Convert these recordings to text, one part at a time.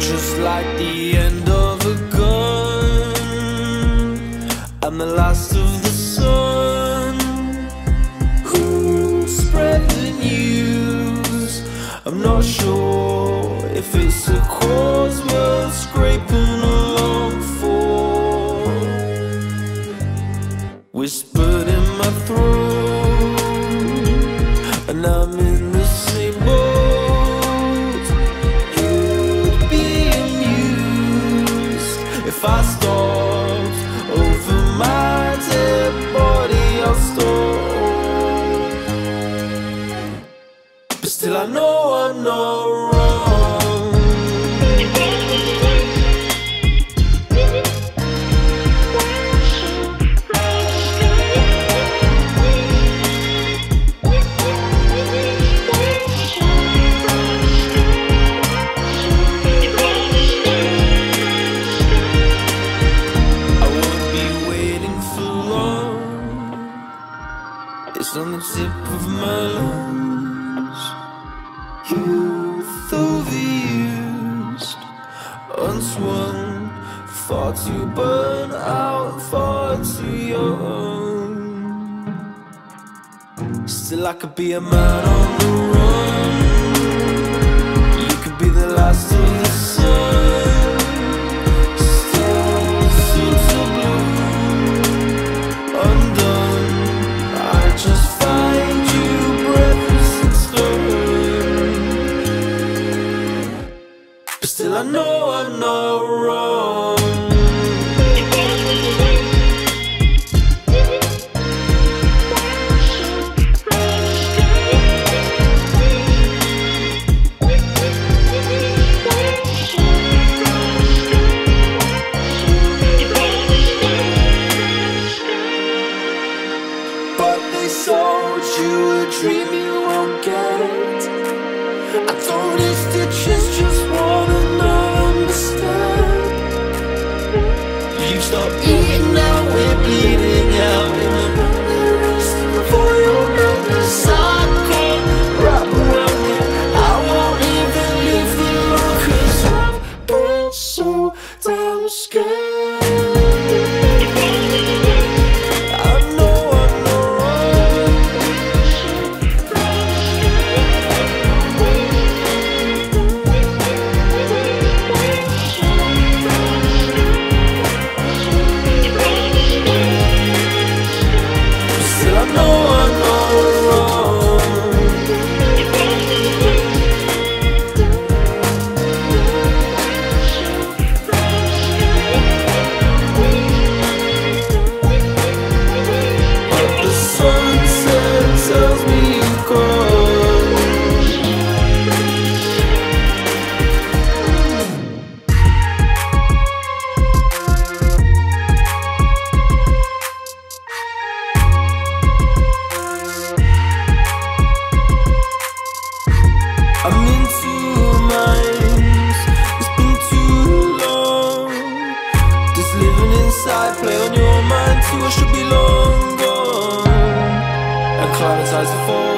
Just like the end of a gun, I'm the last of the On the tip of my lungs. Youth overused Unswung. Far too burnt out Far too young Still I could be a man on the run. You could be the last to I know I'm not wrong. damn scared. I'm in two minds. It's been too long. Just living inside Play on your mind. Too, I should be long gone. And climatize the fall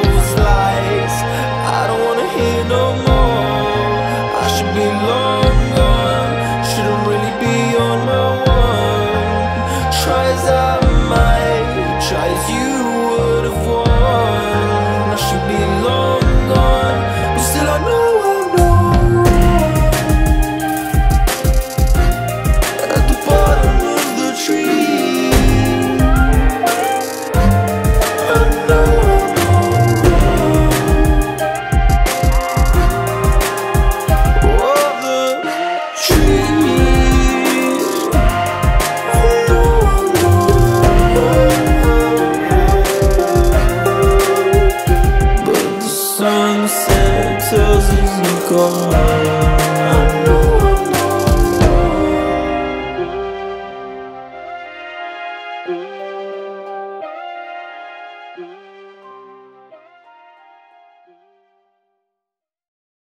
seus unicórnios.